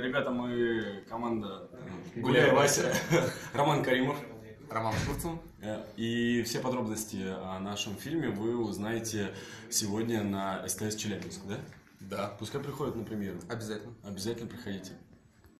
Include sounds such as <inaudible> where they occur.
ребята, мы команда э, Гуляй Вася, <laughs> Роман Каримов. Роман Шурцев. Э, и все подробности о нашем фильме вы узнаете сегодня на СТС Челябинск, да? Да. Пускай приходят на премьеру. Обязательно. Обязательно приходите.